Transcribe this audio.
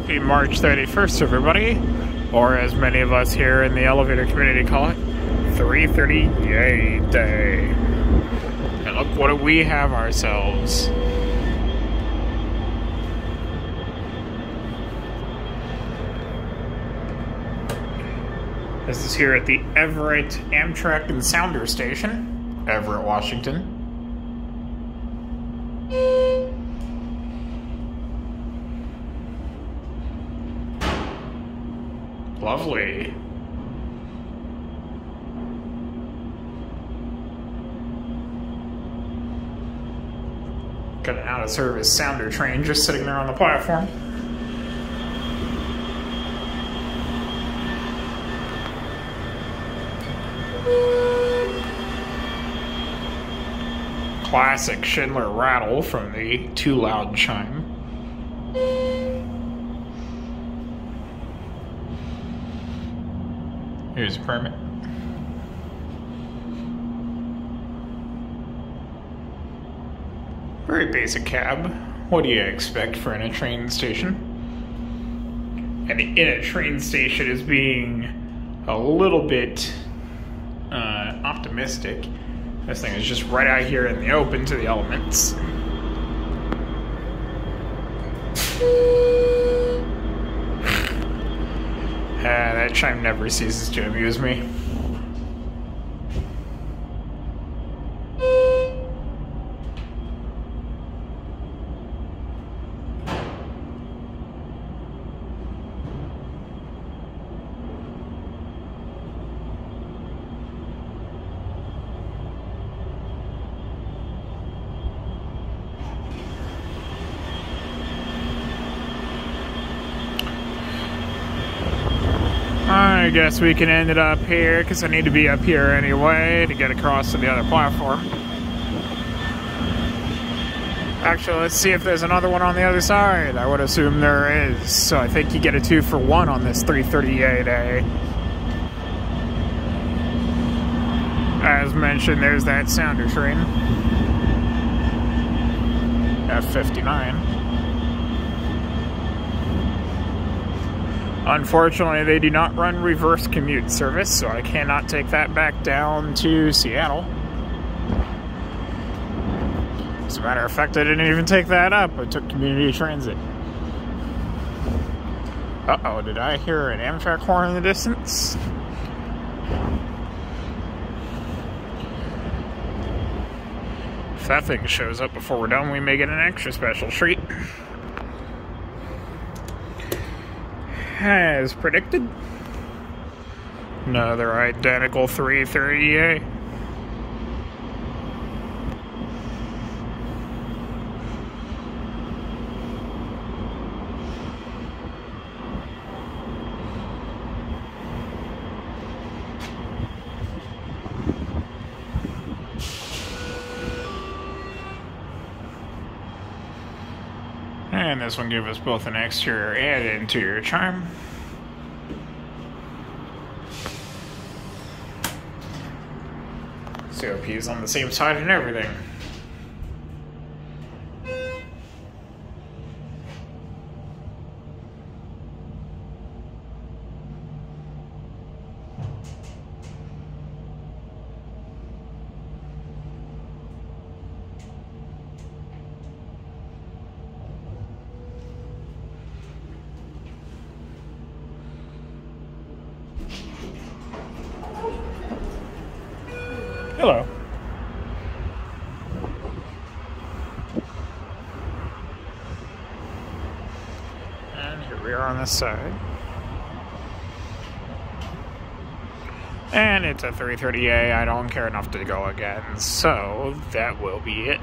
Happy March 31st, everybody. Or as many of us here in the elevator community call it, 330 Yay Day. And look, what do we have ourselves? This is here at the Everett Amtrak and Sounder Station, Everett, Washington. Lovely. Got an out of service sounder train just sitting there on the platform. Classic Schindler rattle from the Too Loud chime. Here's a permit. Very basic cab. What do you expect for in a train station? And in a train station is being a little bit uh, optimistic. This thing is just right out here in the open to the elements. That chime never ceases to amuse me. I guess we can end it up here because I need to be up here anyway to get across to the other platform. Actually, let's see if there's another one on the other side. I would assume there is. So I think you get a two for one on this 330A. As mentioned, there's that sounder train. F59. Unfortunately, they do not run reverse commute service, so I cannot take that back down to Seattle. As a matter of fact, I didn't even take that up. I took community transit. Uh oh, did I hear an Amtrak horn in the distance? If that thing shows up before we're done, we may get an extra special treat. As predicted. Another identical 330A. And this one gives us both an exterior and interior charm. COP is on the same side and everything. Hello. And here we are on this side. And it's a 330A. I don't care enough to go again, so that will be it.